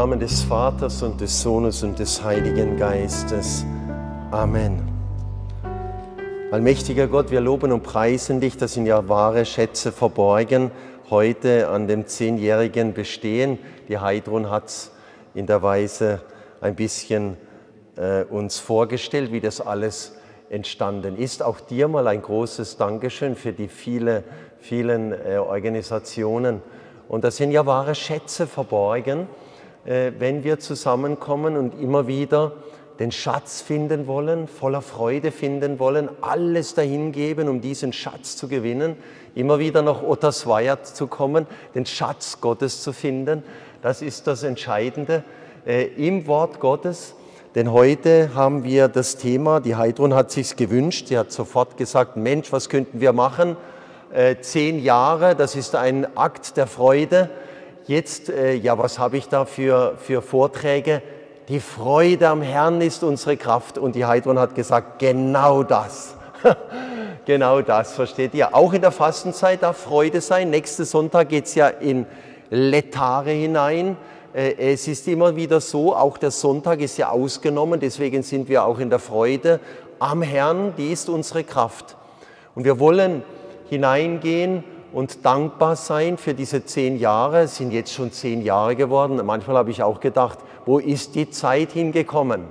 Namen des Vaters und des Sohnes und des Heiligen Geistes. Amen. Allmächtiger Gott, wir loben und preisen dich, dass in ja wahre Schätze verborgen heute an dem zehnjährigen Bestehen. Die Heidrun hat es in der Weise ein bisschen äh, uns vorgestellt, wie das alles entstanden ist. Auch dir mal ein großes Dankeschön für die viele, vielen äh, Organisationen. Und da sind ja wahre Schätze verborgen, wenn wir zusammenkommen und immer wieder den Schatz finden wollen, voller Freude finden wollen, alles dahingeben, um diesen Schatz zu gewinnen, immer wieder nach Ottersweier zu kommen, den Schatz Gottes zu finden. Das ist das Entscheidende äh, im Wort Gottes. Denn heute haben wir das Thema, die Heidrun hat sich gewünscht, sie hat sofort gesagt, Mensch, was könnten wir machen? Äh, zehn Jahre, das ist ein Akt der Freude. Jetzt, äh, ja, was habe ich da für, für Vorträge? Die Freude am Herrn ist unsere Kraft. Und die Heidrun hat gesagt, genau das. genau das, versteht ihr? Auch in der Fastenzeit darf Freude sein. Nächsten Sonntag geht es ja in Letare hinein. Äh, es ist immer wieder so, auch der Sonntag ist ja ausgenommen, deswegen sind wir auch in der Freude am Herrn, die ist unsere Kraft. Und wir wollen hineingehen und dankbar sein für diese zehn Jahre. Es sind jetzt schon zehn Jahre geworden. Manchmal habe ich auch gedacht, wo ist die Zeit hingekommen?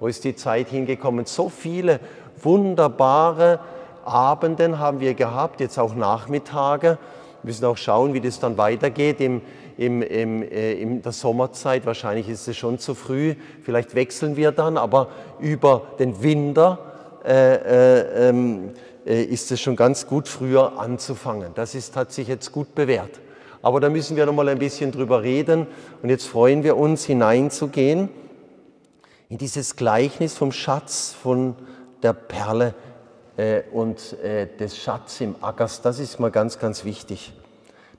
Wo ist die Zeit hingekommen? So viele wunderbare Abenden haben wir gehabt, jetzt auch Nachmittage. Wir müssen auch schauen, wie das dann weitergeht im, im, im, äh, in der Sommerzeit. Wahrscheinlich ist es schon zu früh. Vielleicht wechseln wir dann, aber über den Winter äh, äh, ähm, äh, ist es schon ganz gut, früher anzufangen. Das ist, hat sich jetzt gut bewährt. Aber da müssen wir noch mal ein bisschen drüber reden. Und jetzt freuen wir uns, hineinzugehen in dieses Gleichnis vom Schatz von der Perle äh, und äh, des Schatz im Ackers. Das ist mal ganz, ganz wichtig.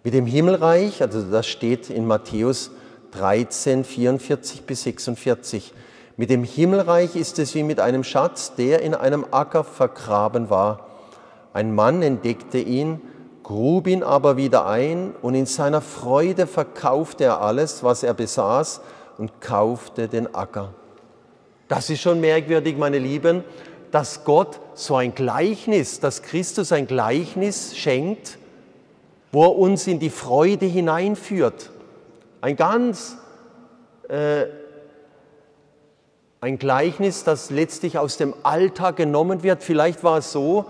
Mit dem Himmelreich, also das steht in Matthäus 13, 44 bis 46. Mit dem Himmelreich ist es wie mit einem Schatz, der in einem Acker vergraben war. Ein Mann entdeckte ihn, grub ihn aber wieder ein und in seiner Freude verkaufte er alles, was er besaß und kaufte den Acker. Das ist schon merkwürdig, meine Lieben, dass Gott so ein Gleichnis, dass Christus ein Gleichnis schenkt, wo er uns in die Freude hineinführt. Ein ganz äh, ein Gleichnis, das letztlich aus dem Alltag genommen wird. Vielleicht war es so,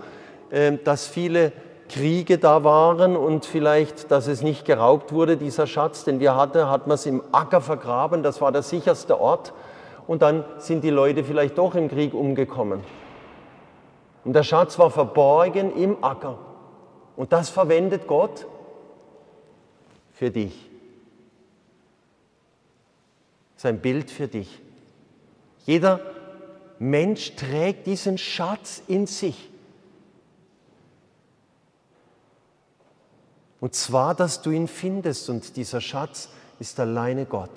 ähm, dass viele Kriege da waren und vielleicht, dass es nicht geraubt wurde, dieser Schatz, den wir hatten, hat man es im Acker vergraben, das war der sicherste Ort und dann sind die Leute vielleicht doch im Krieg umgekommen. Und der Schatz war verborgen im Acker. Und das verwendet Gott für dich. Sein Bild für dich. Jeder Mensch trägt diesen Schatz in sich. Und zwar, dass du ihn findest und dieser Schatz ist alleine Gott.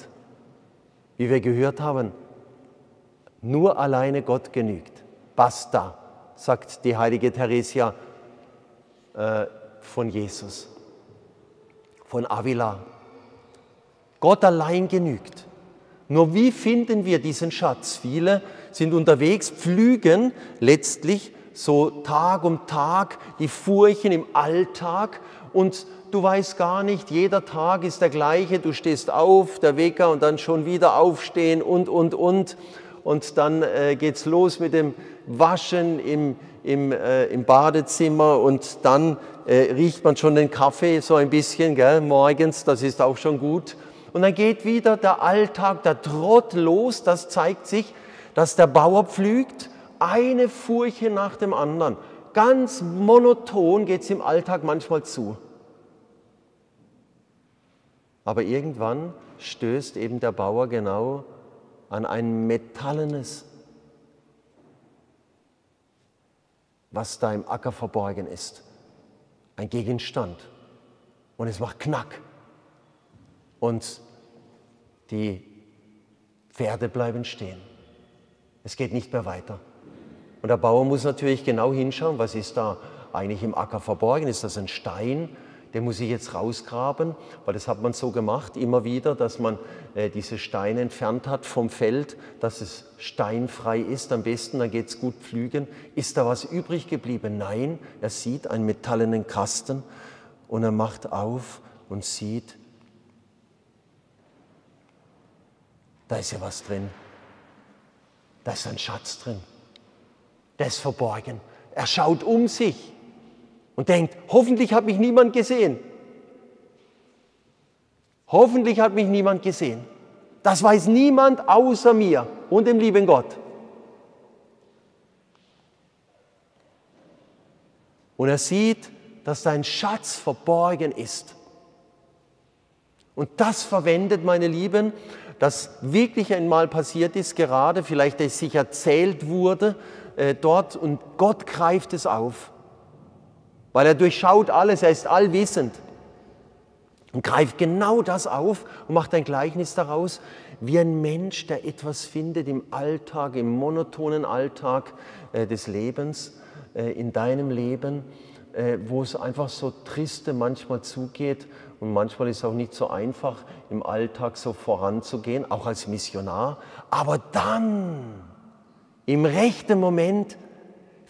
Wie wir gehört haben, nur alleine Gott genügt. Basta, sagt die heilige Theresia äh, von Jesus, von Avila. Gott allein genügt. Nur wie finden wir diesen Schatz? Viele sind unterwegs, pflügen letztlich so Tag um Tag die Furchen im Alltag und du weißt gar nicht, jeder Tag ist der gleiche, du stehst auf, der Wecker und dann schon wieder aufstehen und, und, und. Und dann äh, es los mit dem Waschen im, im, äh, im Badezimmer und dann äh, riecht man schon den Kaffee so ein bisschen, gell, morgens, das ist auch schon gut. Und dann geht wieder der Alltag, der Trott los, das zeigt sich, dass der Bauer pflügt, eine Furche nach dem anderen. Ganz monoton geht es im Alltag manchmal zu. Aber irgendwann stößt eben der Bauer genau an ein metallenes, was da im Acker verborgen ist. Ein Gegenstand. Und es macht Knack. Und die Pferde bleiben stehen. Es geht nicht mehr weiter. Und der Bauer muss natürlich genau hinschauen, was ist da eigentlich im Acker verborgen? Ist das ein Stein? den muss ich jetzt rausgraben, weil das hat man so gemacht, immer wieder, dass man äh, diese Steine entfernt hat vom Feld, dass es steinfrei ist. Am besten, dann geht es gut pflügen. Ist da was übrig geblieben? Nein, er sieht einen metallenen Kasten und er macht auf und sieht, da ist ja was drin. Da ist ein Schatz drin. Der ist verborgen. Er schaut um sich und denkt, hoffentlich hat mich niemand gesehen. Hoffentlich hat mich niemand gesehen. Das weiß niemand außer mir und dem lieben Gott. Und er sieht, dass sein Schatz verborgen ist. Und das verwendet, meine Lieben, das wirklich einmal passiert ist, gerade vielleicht, es sich erzählt wurde äh, dort und Gott greift es auf. Weil er durchschaut alles, er ist allwissend und greift genau das auf und macht ein Gleichnis daraus, wie ein Mensch, der etwas findet im Alltag, im monotonen Alltag äh, des Lebens, äh, in deinem Leben, äh, wo es einfach so triste manchmal zugeht und manchmal ist es auch nicht so einfach, im Alltag so voranzugehen, auch als Missionar. Aber dann, im rechten Moment,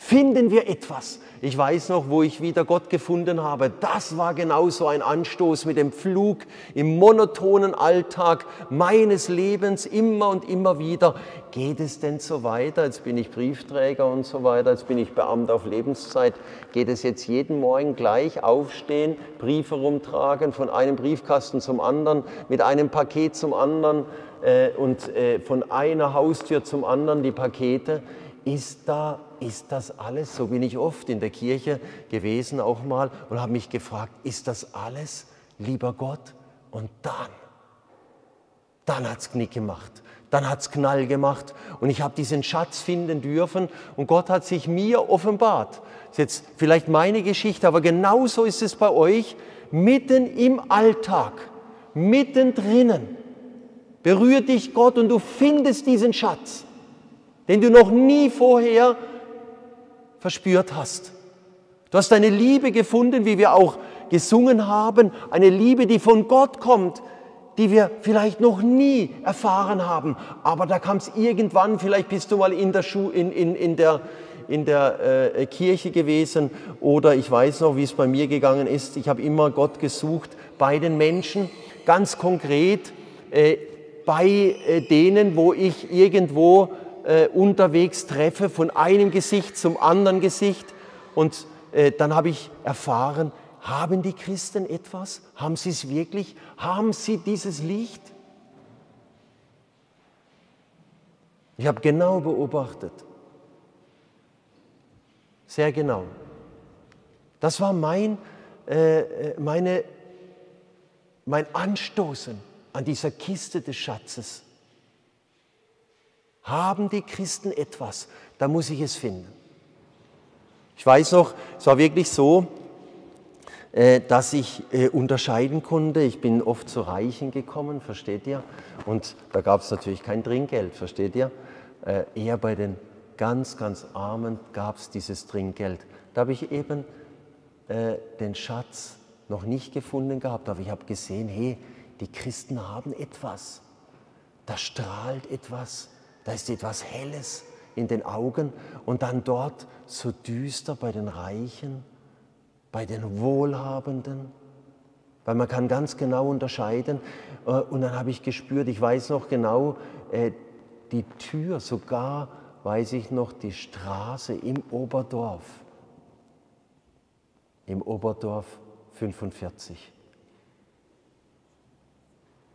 finden wir etwas. Ich weiß noch, wo ich wieder Gott gefunden habe. Das war genauso ein Anstoß mit dem Flug im monotonen Alltag meines Lebens immer und immer wieder. Geht es denn so weiter? Jetzt bin ich Briefträger und so weiter. Jetzt bin ich Beamter auf Lebenszeit. Geht es jetzt jeden Morgen gleich aufstehen, Briefe rumtragen, von einem Briefkasten zum anderen, mit einem Paket zum anderen äh, und äh, von einer Haustür zum anderen die Pakete? Ist da ist das alles? So bin ich oft in der Kirche gewesen auch mal und habe mich gefragt, ist das alles, lieber Gott? Und dann, dann hat es Knick gemacht, dann hat es Knall gemacht und ich habe diesen Schatz finden dürfen und Gott hat sich mir offenbart. Das ist jetzt vielleicht meine Geschichte, aber genauso ist es bei euch, mitten im Alltag, mitten drinnen. Berührt dich Gott und du findest diesen Schatz, den du noch nie vorher verspürt hast. Du hast eine Liebe gefunden, wie wir auch gesungen haben, eine Liebe, die von Gott kommt, die wir vielleicht noch nie erfahren haben. Aber da kam es irgendwann, vielleicht bist du mal in der, Schu in, in, in der, in der äh, Kirche gewesen oder ich weiß noch, wie es bei mir gegangen ist. Ich habe immer Gott gesucht bei den Menschen, ganz konkret äh, bei äh, denen, wo ich irgendwo äh, unterwegs treffe, von einem Gesicht zum anderen Gesicht. Und äh, dann habe ich erfahren, haben die Christen etwas? Haben sie es wirklich? Haben sie dieses Licht? Ich habe genau beobachtet. Sehr genau. Das war mein, äh, äh meine, mein Anstoßen an dieser Kiste des Schatzes. Haben die Christen etwas? Da muss ich es finden. Ich weiß noch, es war wirklich so, äh, dass ich äh, unterscheiden konnte. Ich bin oft zu Reichen gekommen, versteht ihr? Und da gab es natürlich kein Trinkgeld, versteht ihr? Äh, eher bei den ganz, ganz Armen gab es dieses Trinkgeld. Da habe ich eben den Schatz noch nicht gefunden gehabt, aber ich habe gesehen, hey, die Christen haben etwas. Da strahlt etwas. Da ist etwas Helles in den Augen und dann dort so düster bei den Reichen, bei den Wohlhabenden, weil man kann ganz genau unterscheiden. Äh, und dann habe ich gespürt, ich weiß noch genau, äh, die Tür, sogar weiß ich noch, die Straße im Oberdorf, im Oberdorf 45.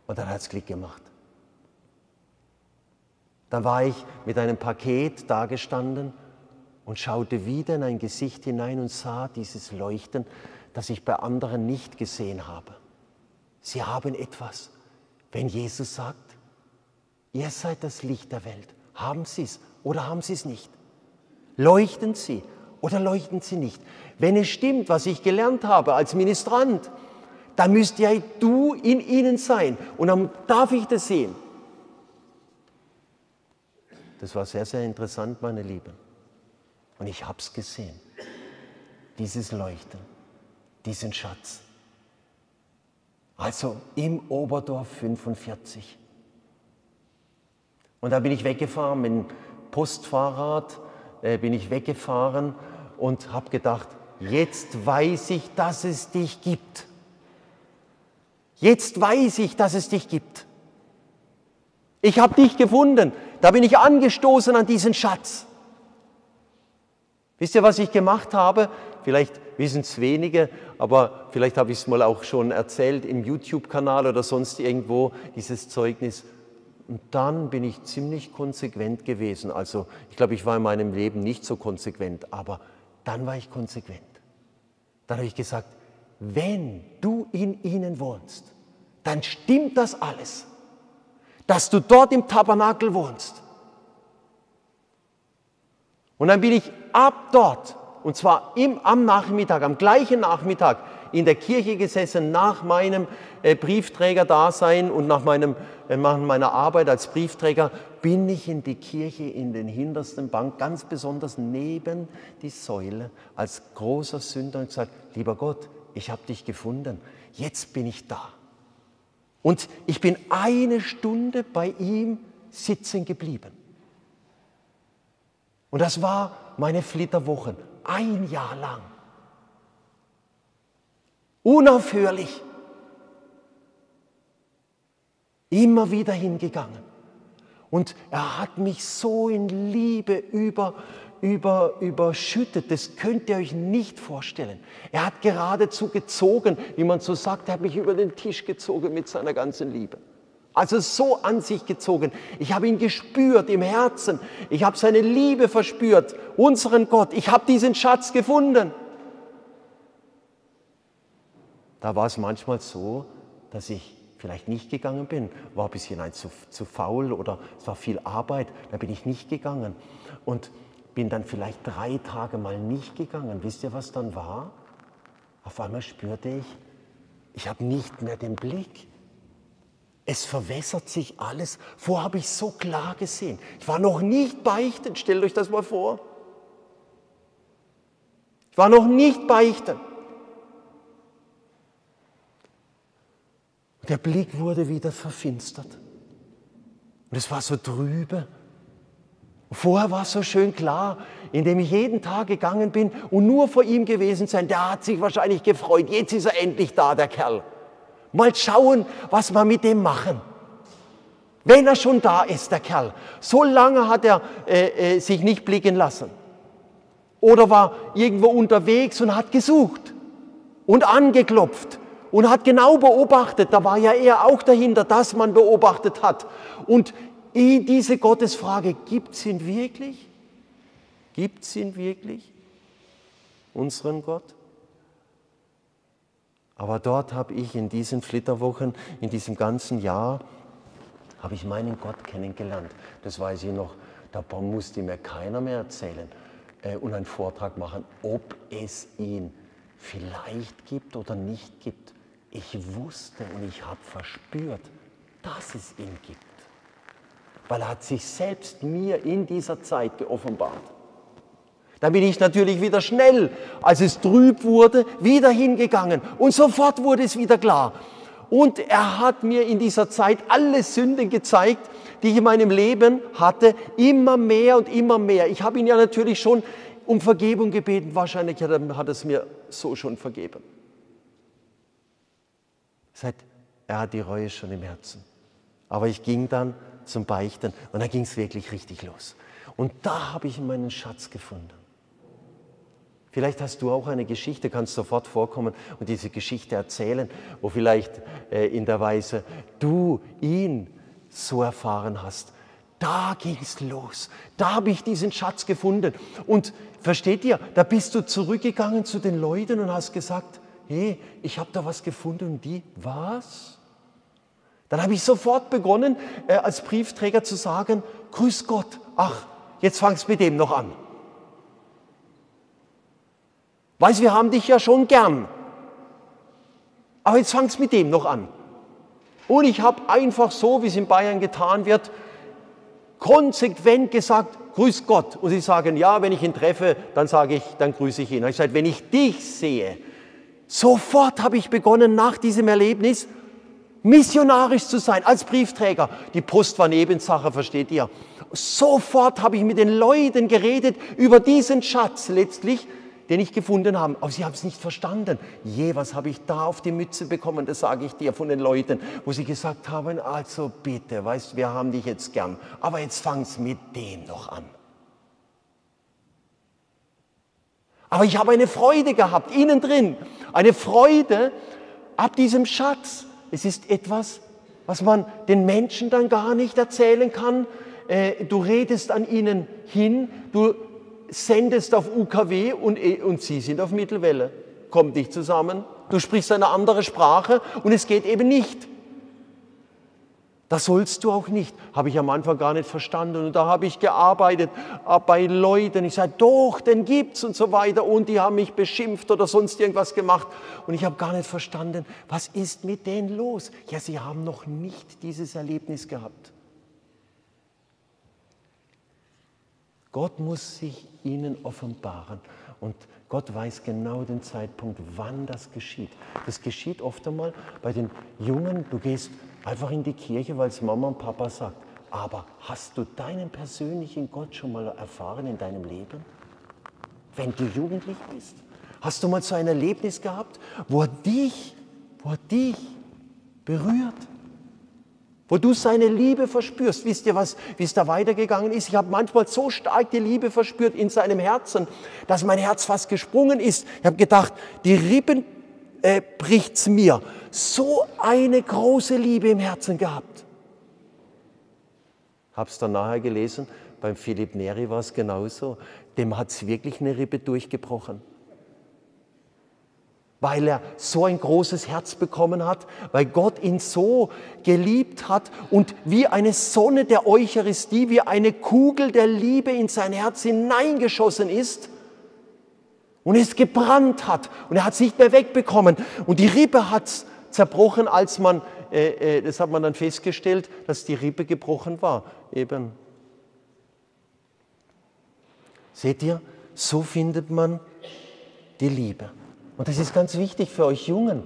Und dann hat es Klick gemacht. Dann war ich mit einem Paket dagestanden und schaute wieder in ein Gesicht hinein und sah dieses Leuchten, das ich bei anderen nicht gesehen habe. Sie haben etwas. Wenn Jesus sagt, ihr seid das Licht der Welt, haben Sie es oder haben Sie es nicht? Leuchten Sie oder leuchten Sie nicht? Wenn es stimmt, was ich gelernt habe als Ministrant, dann müsst ja du in ihnen sein. Und dann darf ich das sehen. Das war sehr, sehr interessant, meine Lieben. Und ich habe es gesehen. Dieses Leuchten, diesen Schatz. Also im Oberdorf 45. Und da bin ich weggefahren mit dem Postfahrrad, äh, bin ich weggefahren und habe gedacht, jetzt weiß ich, dass es dich gibt. Jetzt weiß ich, dass es dich gibt. Ich habe dich gefunden. Da bin ich angestoßen an diesen Schatz. Wisst ihr, was ich gemacht habe? Vielleicht wissen es wenige, aber vielleicht habe ich es mal auch schon erzählt im YouTube-Kanal oder sonst irgendwo, dieses Zeugnis. Und dann bin ich ziemlich konsequent gewesen. Also ich glaube, ich war in meinem Leben nicht so konsequent, aber dann war ich konsequent. Dann habe ich gesagt, wenn du in ihnen wohnst, dann stimmt das alles, dass du dort im Tabernakel wohnst. Und dann bin ich ab dort, und zwar im, am Nachmittag, am gleichen Nachmittag, in der Kirche gesessen nach meinem äh, Briefträger-Dasein und nach, meinem, äh, nach meiner Arbeit als Briefträger, bin ich in die Kirche in den hintersten Bank, ganz besonders neben die Säule, als großer Sünder und gesagt, lieber Gott, ich habe dich gefunden, jetzt bin ich da. Und ich bin eine Stunde bei ihm sitzen geblieben. Und das war meine Flitterwochen, ein Jahr lang. Unaufhörlich. Immer wieder hingegangen. Und er hat mich so in Liebe über, über, überschüttet. Das könnt ihr euch nicht vorstellen. Er hat geradezu gezogen, wie man so sagt, er hat mich über den Tisch gezogen mit seiner ganzen Liebe. Also so an sich gezogen. Ich habe ihn gespürt im Herzen. Ich habe seine Liebe verspürt, unseren Gott. Ich habe diesen Schatz gefunden. Da war es manchmal so, dass ich vielleicht nicht gegangen bin, war ein bisschen ein zu, zu faul oder es war viel Arbeit, da bin ich nicht gegangen und bin dann vielleicht drei Tage mal nicht gegangen. Wisst ihr, was dann war? Auf einmal spürte ich, ich habe nicht mehr den Blick. Es verwässert sich alles. Vorher habe ich so klar gesehen. Ich war noch nicht beichten. Stellt euch das mal vor. Ich war noch nicht beichten. Der Blick wurde wieder verfinstert. Und es war so trübe. Vorher war es so schön klar, indem ich jeden Tag gegangen bin und nur vor ihm gewesen sein. Der hat sich wahrscheinlich gefreut. Jetzt ist er endlich da, der Kerl. Mal schauen, was wir mit dem machen. Wenn er schon da ist, der Kerl. So lange hat er äh, äh, sich nicht blicken lassen. Oder war irgendwo unterwegs und hat gesucht und angeklopft und hat genau beobachtet. Da war ja er auch dahinter, dass man beobachtet hat. Und diese Gottesfrage, gibt es ihn wirklich? Gibt es ihn wirklich? Unseren Gott? Aber dort habe ich in diesen Flitterwochen, in diesem ganzen Jahr, habe ich meinen Gott kennengelernt. Das weiß ich noch, da musste mir keiner mehr erzählen äh, und einen Vortrag machen, ob es ihn vielleicht gibt oder nicht gibt. Ich wusste und ich habe verspürt, dass es ihn gibt. Weil er hat sich selbst mir in dieser Zeit geoffenbart. Dann bin ich natürlich wieder schnell, als es trüb wurde, wieder hingegangen. Und sofort wurde es wieder klar. Und er hat mir in dieser Zeit alle Sünden gezeigt, die ich in meinem Leben hatte, immer mehr und immer mehr. Ich habe ihn ja natürlich schon um Vergebung gebeten. Wahrscheinlich hat er, hat er es mir so schon vergeben. Seit er hat die Reue schon im Herzen. Aber ich ging dann zum Beichten und da ging es wirklich richtig los. Und da habe ich meinen Schatz gefunden. Vielleicht hast du auch eine Geschichte, kannst sofort vorkommen und diese Geschichte erzählen, wo vielleicht äh, in der Weise du ihn so erfahren hast. Da ging es los. Da habe ich diesen Schatz gefunden. Und versteht ihr, da bist du zurückgegangen zu den Leuten und hast gesagt, hey, ich habe da was gefunden. Und die, was? Dann habe ich sofort begonnen, äh, als Briefträger zu sagen, grüß Gott. Ach, jetzt fangst mit dem noch an. Weißt, wir haben dich ja schon gern. Aber jetzt fang's mit dem noch an. Und ich habe einfach so, wie es in Bayern getan wird, konsequent gesagt, grüß Gott. Und sie sagen, ja, wenn ich ihn treffe, dann sage ich, dann grüße ich ihn. Ich sage, wenn ich dich sehe, sofort habe ich begonnen nach diesem Erlebnis, missionarisch zu sein, als Briefträger. Die Post war Nebensache, versteht ihr? Sofort habe ich mit den Leuten geredet über diesen Schatz letztlich, den ich gefunden habe. Aber sie haben es nicht verstanden. Je, was habe ich da auf die Mütze bekommen, das sage ich dir von den Leuten, wo sie gesagt haben, also bitte, weißt, wir haben dich jetzt gern, aber jetzt fang's mit dem noch an. Aber ich habe eine Freude gehabt, innen drin, eine Freude ab diesem Schatz. Es ist etwas, was man den Menschen dann gar nicht erzählen kann. Äh, du redest an ihnen hin, du sendest auf UKW und, äh, und sie sind auf Mittelwelle. Kommt nicht zusammen. Du sprichst eine andere Sprache und es geht eben nicht. Das sollst du auch nicht. Habe ich am Anfang gar nicht verstanden. Und da habe ich gearbeitet äh, bei Leuten. Ich sage, doch, den gibt's und so weiter. Und die haben mich beschimpft oder sonst irgendwas gemacht. Und ich habe gar nicht verstanden, was ist mit denen los? Ja, sie haben noch nicht dieses Erlebnis gehabt. Gott muss sich ihnen offenbaren. Und Gott weiß genau den Zeitpunkt, wann das geschieht. Das geschieht oft einmal bei den Jungen. Du gehst einfach in die Kirche, weil es Mama und Papa sagt. Aber hast du deinen persönlichen Gott schon mal erfahren in deinem Leben? Wenn du jugendlich bist? Hast du mal so ein Erlebnis gehabt, wo er dich, wo er dich berührt? Wo du seine Liebe verspürst. Wisst ihr, was, wie es da weitergegangen ist? Ich habe manchmal so stark die Liebe verspürt in seinem Herzen, dass mein Herz fast gesprungen ist. Ich habe gedacht, die Rippen äh, bricht's mir. So eine große Liebe im Herzen gehabt. Hab's dann nachher gelesen, beim Philipp Neri war es genauso. Dem hat's wirklich eine Rippe durchgebrochen. Weil er so ein großes Herz bekommen hat, weil Gott ihn so geliebt hat und wie eine Sonne der Eucharistie, wie eine Kugel der Liebe in sein Herz hineingeschossen ist und es gebrannt hat und er hat es nicht mehr wegbekommen und die Rippe hat zerbrochen, als man, äh, äh, das hat man dann festgestellt, dass die Rippe gebrochen war. Eben. Seht ihr, so findet man die Liebe. Und das ist ganz wichtig für euch Jungen.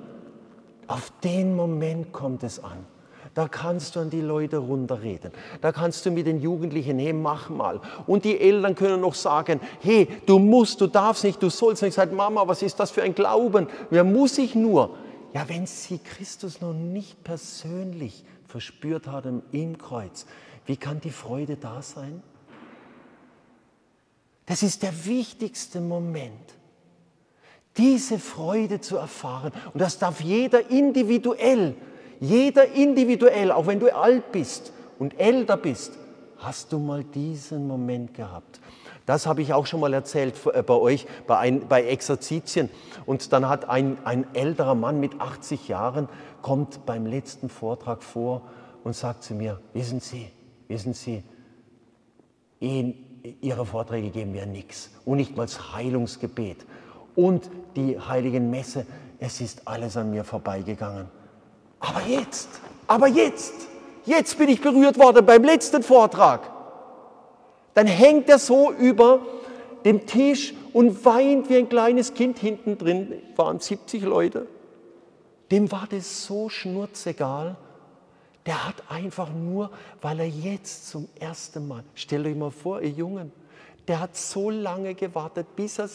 Auf den Moment kommt es an. Da kannst du an die Leute runterreden. Da kannst du mit den Jugendlichen, hey, mach mal. Und die Eltern können noch sagen, hey, du musst, du darfst nicht, du sollst nicht. Sagt, Mama, was ist das für ein Glauben? Wer muss ich nur? Ja, wenn sie Christus noch nicht persönlich verspürt haben im Kreuz, wie kann die Freude da sein? Das ist der wichtigste Moment diese Freude zu erfahren. Und das darf jeder individuell jeder individuell, auch wenn du alt bist und älter bist, hast du mal diesen Moment gehabt. Das habe ich auch schon mal erzählt äh, bei euch bei, ein, bei Exerzitien. Und dann hat ein, ein älterer Mann mit 80 Jahren, kommt beim letzten Vortrag vor und sagt zu mir, wissen Sie, wissen Sie, in, Ihre Vorträge geben mir nichts und nicht mal das Heilungsgebet. Und die heiligen Messe, es ist alles an mir vorbeigegangen. Aber jetzt, aber jetzt, jetzt bin ich berührt worden beim letzten Vortrag. Dann hängt er so über dem Tisch und weint wie ein kleines Kind hinten drin. Waren 70 Leute. Dem war das so schnurzegal. Der hat einfach nur, weil er jetzt zum ersten Mal, stellt euch mal vor, ihr Jungen, der hat so lange gewartet, bis er,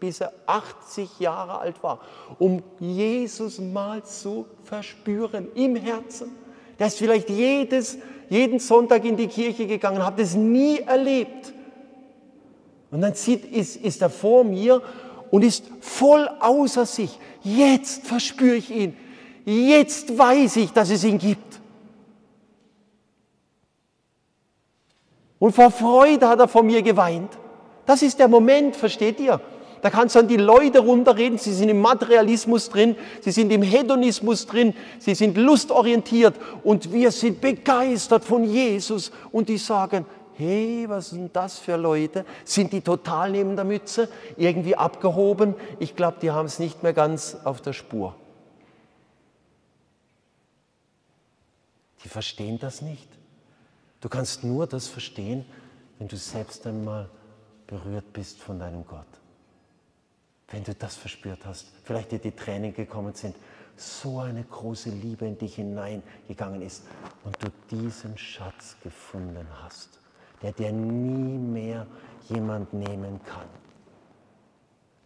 bis er 80 Jahre alt war, um Jesus mal zu verspüren im Herzen. Der ist vielleicht jedes, jeden Sonntag in die Kirche gegangen, hat es nie erlebt. Und dann sieht, ist, ist er vor mir und ist voll außer sich. Jetzt verspüre ich ihn. Jetzt weiß ich, dass es ihn gibt. Und vor Freude hat er vor mir geweint. Das ist der Moment, versteht ihr? Da kannst du an die Leute runterreden, sie sind im Materialismus drin, sie sind im Hedonismus drin, sie sind lustorientiert und wir sind begeistert von Jesus und die sagen, hey, was sind das für Leute? Sind die total neben der Mütze, irgendwie abgehoben? Ich glaube, die haben es nicht mehr ganz auf der Spur. Die verstehen das nicht. Du kannst nur das verstehen, wenn du selbst einmal berührt bist von deinem Gott. Wenn du das verspürt hast, vielleicht dir die Tränen gekommen sind, so eine große Liebe in dich hineingegangen ist und du diesen Schatz gefunden hast, der dir nie mehr jemand nehmen kann.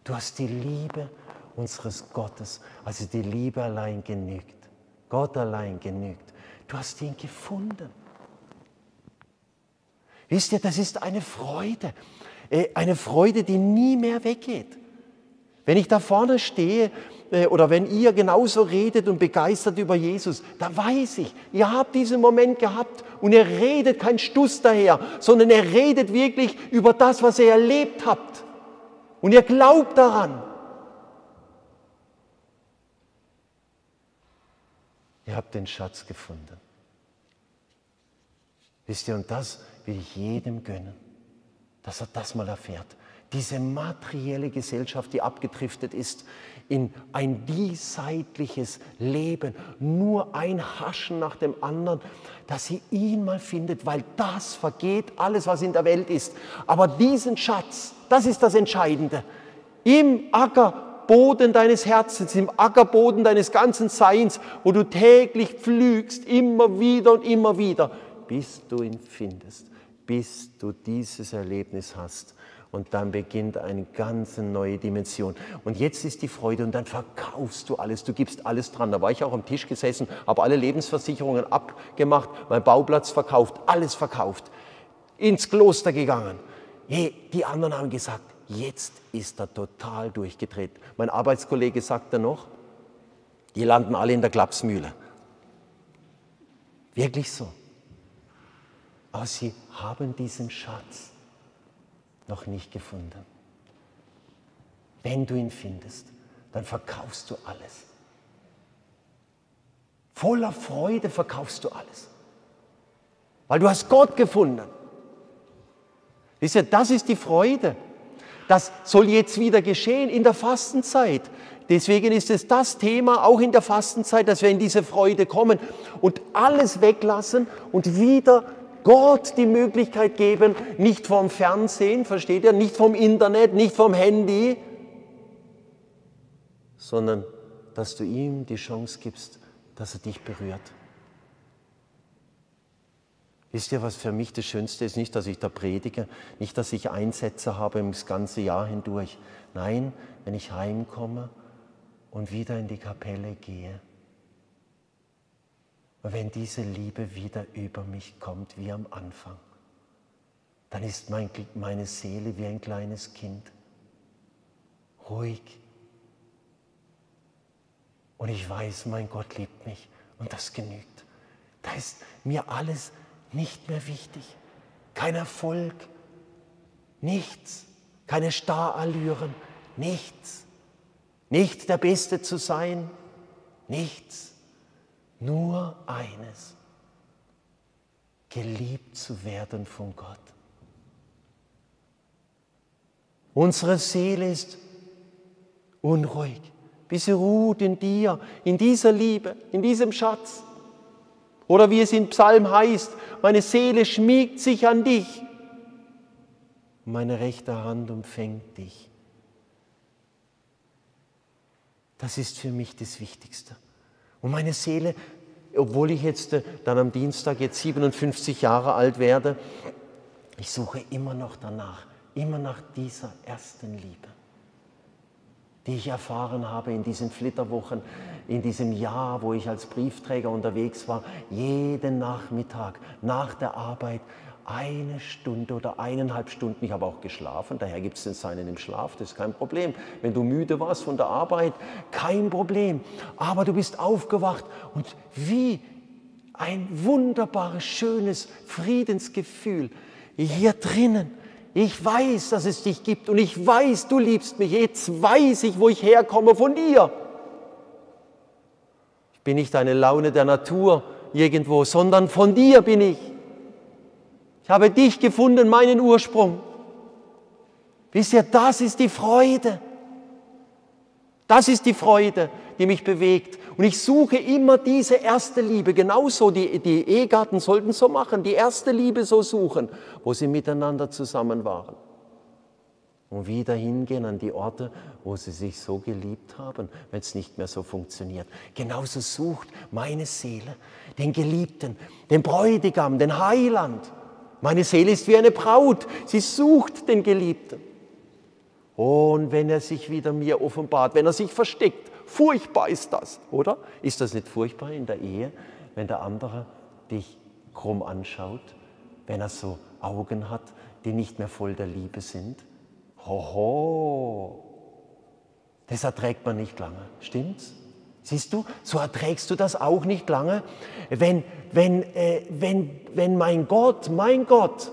Du hast die Liebe unseres Gottes, also die Liebe allein genügt. Gott allein genügt. Du hast ihn gefunden. Wisst ihr, das ist eine Freude, äh, eine Freude, die nie mehr weggeht. Wenn ich da vorne stehe äh, oder wenn ihr genauso redet und begeistert über Jesus, da weiß ich, ihr habt diesen Moment gehabt und ihr redet kein Stuss daher, sondern ihr redet wirklich über das, was ihr erlebt habt. Und ihr glaubt daran. Ihr habt den Schatz gefunden. Wisst ihr, und das will ich jedem gönnen, dass er das mal erfährt. Diese materielle Gesellschaft, die abgedriftet ist in ein diesseitliches Leben, nur ein Haschen nach dem anderen, dass sie ihn mal findet, weil das vergeht, alles, was in der Welt ist. Aber diesen Schatz, das ist das Entscheidende. Im Ackerboden deines Herzens, im Ackerboden deines ganzen Seins, wo du täglich pflügst, immer wieder und immer wieder, bis du ihn findest, bis du dieses Erlebnis hast. Und dann beginnt eine ganz neue Dimension. Und jetzt ist die Freude und dann verkaufst du alles, du gibst alles dran. Da war ich auch am Tisch gesessen, habe alle Lebensversicherungen abgemacht, mein Bauplatz verkauft, alles verkauft, ins Kloster gegangen. Die anderen haben gesagt, jetzt ist er total durchgedreht. Mein Arbeitskollege sagte noch, die landen alle in der Klapsmühle. Wirklich so. Aber sie haben diesen Schatz noch nicht gefunden. Wenn du ihn findest, dann verkaufst du alles. Voller Freude verkaufst du alles. Weil du hast Gott gefunden. Wisst ihr, das ist die Freude. Das soll jetzt wieder geschehen in der Fastenzeit. Deswegen ist es das Thema auch in der Fastenzeit, dass wir in diese Freude kommen und alles weglassen und wieder Gott die Möglichkeit geben, nicht vom Fernsehen, versteht ihr, nicht vom Internet, nicht vom Handy, sondern dass du ihm die Chance gibst, dass er dich berührt. Wisst ihr, was für mich das Schönste ist? Nicht, dass ich da predige, nicht, dass ich Einsätze habe das ganze Jahr hindurch. Nein, wenn ich heimkomme und wieder in die Kapelle gehe wenn diese Liebe wieder über mich kommt wie am Anfang, dann ist mein, meine Seele wie ein kleines Kind, ruhig. Und ich weiß, mein Gott liebt mich und das genügt. Da ist mir alles nicht mehr wichtig. Kein Erfolg, nichts, keine Starallüren, nichts. Nicht der Beste zu sein, nichts. Nur eines, geliebt zu werden von Gott. Unsere Seele ist unruhig, bis sie ruht in dir, in dieser Liebe, in diesem Schatz. Oder wie es in Psalm heißt, meine Seele schmiegt sich an dich, meine rechte Hand umfängt dich. Das ist für mich das Wichtigste. Und meine Seele, obwohl ich jetzt äh, dann am Dienstag jetzt 57 Jahre alt werde, ich suche immer noch danach, immer nach dieser ersten Liebe, die ich erfahren habe in diesen Flitterwochen, in diesem Jahr, wo ich als Briefträger unterwegs war, jeden Nachmittag nach der Arbeit eine Stunde oder eineinhalb Stunden. Ich habe auch geschlafen, daher gibt es den Seinen im Schlaf, das ist kein Problem. Wenn du müde warst von der Arbeit, kein Problem. Aber du bist aufgewacht und wie ein wunderbares, schönes Friedensgefühl hier drinnen. Ich weiß, dass es dich gibt und ich weiß, du liebst mich. Jetzt weiß ich, wo ich herkomme von dir. Ich bin nicht eine Laune der Natur irgendwo, sondern von dir bin ich. Ich habe dich gefunden, meinen Ursprung. Wisst ihr, das ist die Freude. Das ist die Freude, die mich bewegt. Und ich suche immer diese erste Liebe. Genauso die, die Ehegatten sollten so machen, die erste Liebe so suchen, wo sie miteinander zusammen waren. und wieder hingehen an die Orte, wo sie sich so geliebt haben, wenn es nicht mehr so funktioniert. Genauso sucht meine Seele den Geliebten, den Bräutigam, den Heiland. Meine Seele ist wie eine Braut, sie sucht den Geliebten. Und wenn er sich wieder mir offenbart, wenn er sich versteckt, furchtbar ist das, oder? Ist das nicht furchtbar in der Ehe, wenn der andere dich krumm anschaut, wenn er so Augen hat, die nicht mehr voll der Liebe sind? Hoho, das erträgt man nicht lange, stimmt's? Siehst du, so erträgst du das auch nicht lange, wenn, wenn, äh, wenn, wenn mein Gott, mein Gott,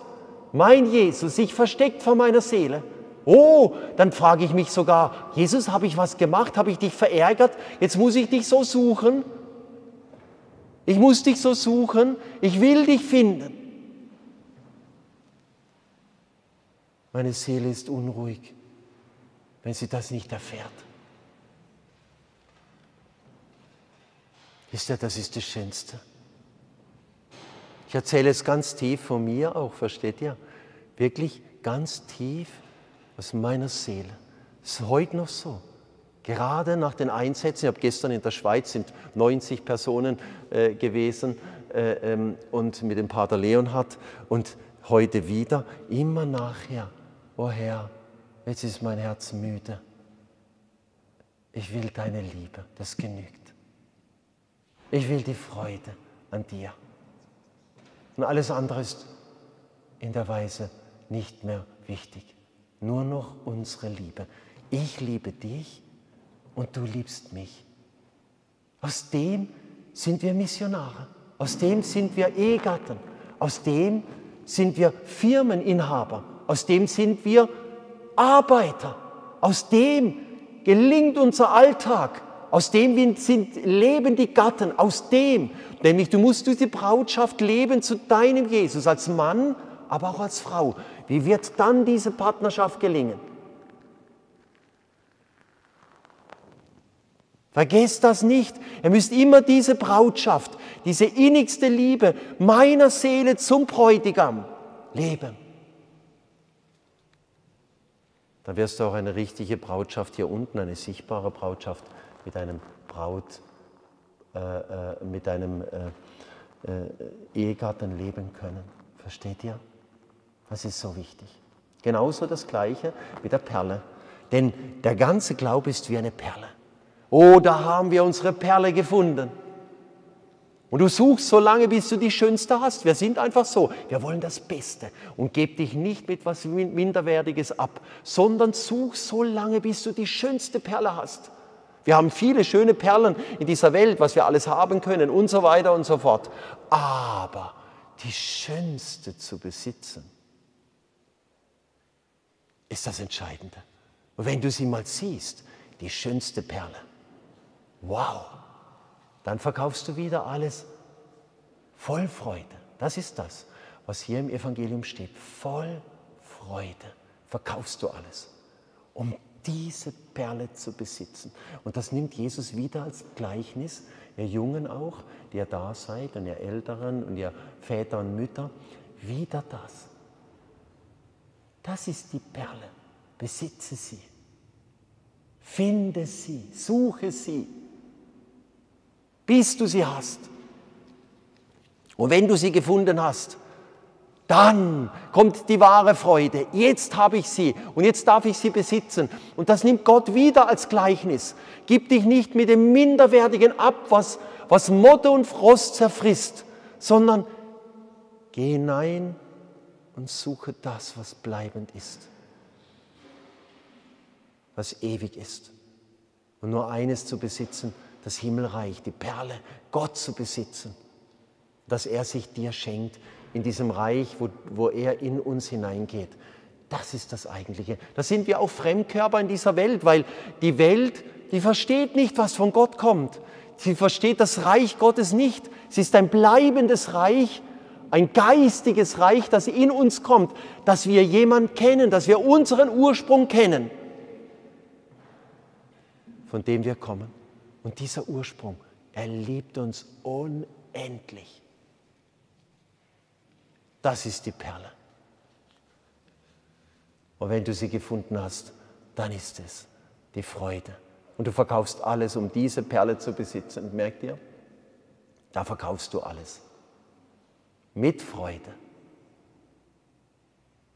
mein Jesus sich versteckt vor meiner Seele. Oh, dann frage ich mich sogar, Jesus, habe ich was gemacht? Habe ich dich verärgert? Jetzt muss ich dich so suchen. Ich muss dich so suchen. Ich will dich finden. Meine Seele ist unruhig, wenn sie das nicht erfährt. Wisst ihr, das ist das Schönste. Ich erzähle es ganz tief von mir auch, versteht ihr? Wirklich ganz tief aus meiner Seele. Ist heute noch so. Gerade nach den Einsätzen, ich habe gestern in der Schweiz sind 90 Personen äh, gewesen äh, ähm, und mit dem Pater Leonhard und heute wieder, immer nachher oh Herr, jetzt ist mein Herz müde. Ich will deine Liebe, das genügt. Ich will die Freude an dir. Und alles andere ist in der Weise nicht mehr wichtig. Nur noch unsere Liebe. Ich liebe dich und du liebst mich. Aus dem sind wir Missionare. Aus dem sind wir Ehegatten. Aus dem sind wir Firmeninhaber. Aus dem sind wir Arbeiter. Aus dem gelingt unser Alltag. Aus dem sind, leben die Gatten. Aus dem. Nämlich du musst diese Brautschaft leben zu deinem Jesus als Mann, aber auch als Frau. Wie wird dann diese Partnerschaft gelingen? Vergesst das nicht. Ihr müsst immer diese Brautschaft, diese innigste Liebe meiner Seele zum Bräutigam leben dann wirst du auch eine richtige Brautschaft hier unten, eine sichtbare Brautschaft mit einem Braut, äh, äh, mit einem äh, äh, Ehegatten leben können. Versteht ihr? Das ist so wichtig. Genauso das Gleiche mit der Perle. Denn der ganze Glaube ist wie eine Perle. Oh, da haben wir unsere Perle gefunden. Und du suchst so lange, bis du die schönste hast. Wir sind einfach so. Wir wollen das Beste. Und geb dich nicht mit was Minderwertiges ab, sondern such so lange, bis du die schönste Perle hast. Wir haben viele schöne Perlen in dieser Welt, was wir alles haben können und so weiter und so fort. Aber die schönste zu besitzen, ist das Entscheidende. Und wenn du sie mal siehst, die schönste Perle, wow, dann verkaufst du wieder alles voll Freude. Das ist das, was hier im Evangelium steht. Voll Freude verkaufst du alles, um diese Perle zu besitzen. Und das nimmt Jesus wieder als Gleichnis, ihr Jungen auch, die ihr da seid und ihr Älteren und ihr Väter und Mütter, wieder das. Das ist die Perle. Besitze sie. Finde sie, suche sie bis du sie hast. Und wenn du sie gefunden hast, dann kommt die wahre Freude. Jetzt habe ich sie und jetzt darf ich sie besitzen. Und das nimmt Gott wieder als Gleichnis. Gib dich nicht mit dem Minderwertigen ab, was, was Motte und Frost zerfrisst, sondern geh hinein und suche das, was bleibend ist, was ewig ist. Und nur eines zu besitzen, das Himmelreich, die Perle, Gott zu besitzen, dass er sich dir schenkt in diesem Reich, wo, wo er in uns hineingeht. Das ist das Eigentliche. Da sind wir auch Fremdkörper in dieser Welt, weil die Welt, die versteht nicht, was von Gott kommt. Sie versteht das Reich Gottes nicht. Es ist ein bleibendes Reich, ein geistiges Reich, das in uns kommt, dass wir jemanden kennen, dass wir unseren Ursprung kennen, von dem wir kommen. Und dieser Ursprung, er liebt uns unendlich. Das ist die Perle. Und wenn du sie gefunden hast, dann ist es die Freude. Und du verkaufst alles, um diese Perle zu besitzen. Merkt ihr? Da verkaufst du alles. Mit Freude.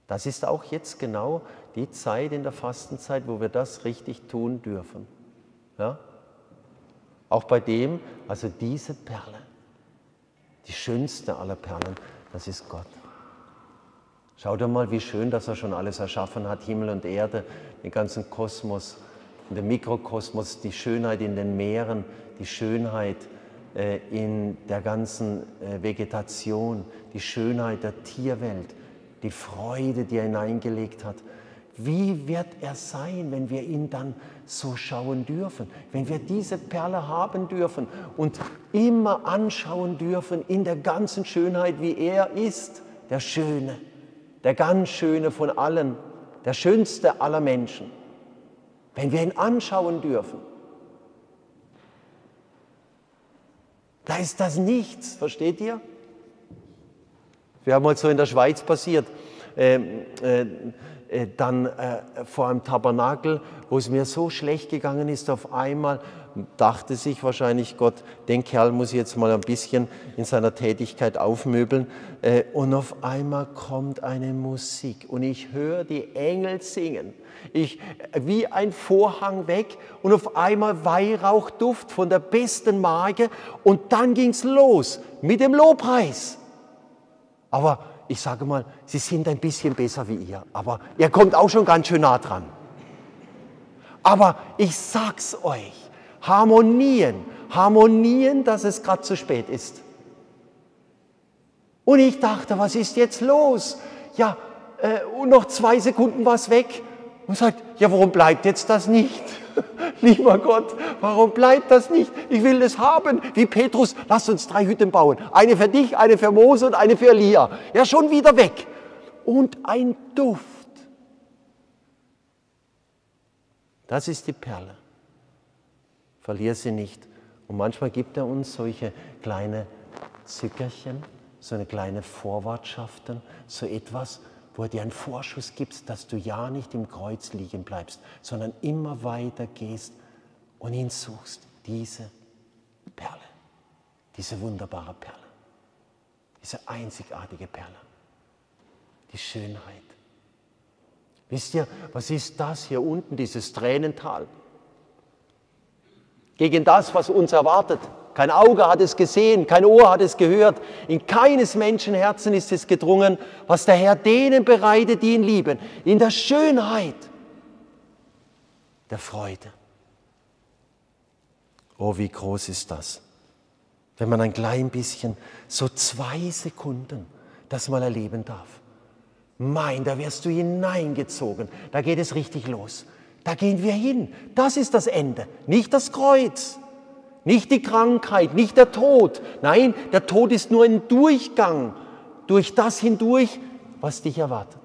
Das ist auch jetzt genau die Zeit in der Fastenzeit, wo wir das richtig tun dürfen. Ja? Auch bei dem, also diese Perle, die schönste aller Perlen, das ist Gott. Schau dir mal, wie schön, dass er schon alles erschaffen hat, Himmel und Erde, den ganzen Kosmos, den Mikrokosmos, die Schönheit in den Meeren, die Schönheit äh, in der ganzen äh, Vegetation, die Schönheit der Tierwelt, die Freude, die er hineingelegt hat. Wie wird er sein, wenn wir ihn dann so schauen dürfen, wenn wir diese Perle haben dürfen und immer anschauen dürfen in der ganzen Schönheit, wie er ist, der Schöne, der ganz Schöne von allen, der Schönste aller Menschen. Wenn wir ihn anschauen dürfen, da ist das nichts, versteht ihr? Wir haben mal so in der Schweiz passiert. Ähm, äh, äh, dann äh, vor einem Tabernakel, wo es mir so schlecht gegangen ist, auf einmal dachte sich wahrscheinlich Gott, den Kerl muss ich jetzt mal ein bisschen in seiner Tätigkeit aufmöbeln. Äh, und auf einmal kommt eine Musik und ich höre die Engel singen. Ich, wie ein Vorhang weg und auf einmal Weihrauchduft von der besten Marke und dann ging es los mit dem Lobpreis. Aber ich sage mal, Sie sind ein bisschen besser wie ihr, aber ihr kommt auch schon ganz schön nah dran. Aber ich sag's euch, harmonieren, harmonieren, dass es gerade zu spät ist. Und ich dachte, was ist jetzt los? Ja, äh, und noch zwei Sekunden war es weg. Und sagt, ja, warum bleibt jetzt das nicht? Lieber Gott, warum bleibt das nicht? Ich will es haben. Wie Petrus, lass uns drei Hütten bauen. Eine für dich, eine für Mose und eine für Elia. Ja, schon wieder weg. Und ein Duft. Das ist die Perle. Verlier sie nicht. Und manchmal gibt er uns solche kleine Zickerchen, so eine kleine Vorwartschaften, so etwas, wo er dir einen Vorschuss gibt, dass du ja nicht im Kreuz liegen bleibst, sondern immer weiter gehst und ihn suchst. Diese Perle, diese wunderbare Perle, diese einzigartige Perle, die Schönheit. Wisst ihr, was ist das hier unten, dieses Tränental? Gegen das, was uns erwartet. Kein Auge hat es gesehen, kein Ohr hat es gehört. In keines Menschenherzen ist es gedrungen, was der Herr denen bereitet, die ihn lieben. In der Schönheit der Freude. Oh, wie groß ist das, wenn man ein klein bisschen, so zwei Sekunden, das mal erleben darf. Mein, da wirst du hineingezogen, da geht es richtig los. Da gehen wir hin. Das ist das Ende, nicht das Kreuz. Nicht die Krankheit, nicht der Tod. Nein, der Tod ist nur ein Durchgang durch das hindurch, was dich erwartet.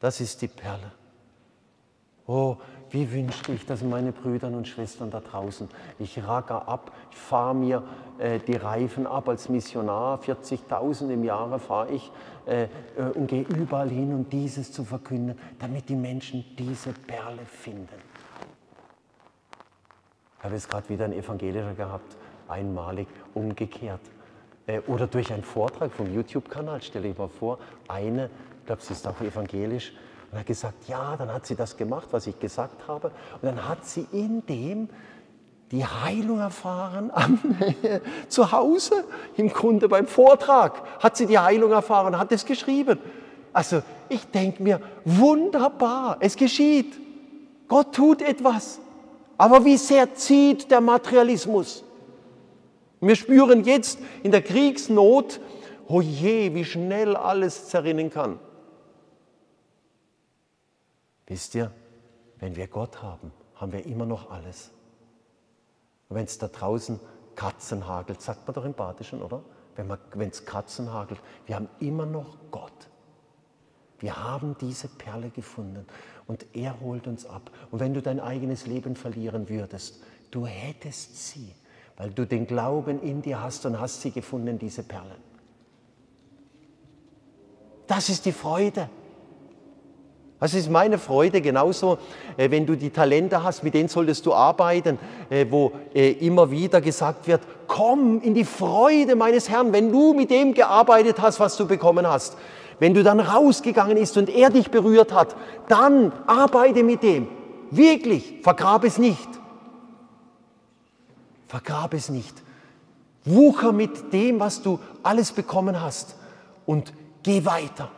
Das ist die Perle. Oh, wie wünschte ich das meine Brüder und Schwestern da draußen. Ich ragge ab, ich fahre mir äh, die Reifen ab als Missionar. 40.000 im Jahre fahre ich äh, äh, und gehe überall hin, um dieses zu verkünden, damit die Menschen diese Perle finden. Habe jetzt gerade wieder einen Evangelischer gehabt, einmalig, umgekehrt. Äh, oder durch einen Vortrag vom YouTube-Kanal, stelle ich mal vor, eine, ich glaube, sie ist auch evangelisch, und hat gesagt, ja, dann hat sie das gemacht, was ich gesagt habe. Und dann hat sie in dem die Heilung erfahren am, zu Hause, im Grunde beim Vortrag, hat sie die Heilung erfahren, hat es geschrieben. Also ich denke mir, wunderbar, es geschieht. Gott tut etwas. Aber wie sehr zieht der Materialismus? Wir spüren jetzt in der Kriegsnot, oh je, wie schnell alles zerrinnen kann. Wisst ihr, wenn wir Gott haben, haben wir immer noch alles. Wenn es da draußen Katzen hagelt, sagt man doch im Badischen, oder? Wenn es Katzen hagelt, wir haben immer noch Gott. Wir haben diese Perle gefunden und er holt uns ab. Und wenn du dein eigenes Leben verlieren würdest, du hättest sie, weil du den Glauben in dir hast und hast sie gefunden, diese Perlen. Das ist die Freude. Das ist meine Freude genauso, äh, wenn du die Talente hast, mit denen solltest du arbeiten, äh, wo äh, immer wieder gesagt wird, komm in die Freude meines Herrn, wenn du mit dem gearbeitet hast, was du bekommen hast. Wenn du dann rausgegangen bist und er dich berührt hat, dann arbeite mit dem. Wirklich, vergrab es nicht. Vergrab es nicht. Wucher mit dem, was du alles bekommen hast und geh weiter.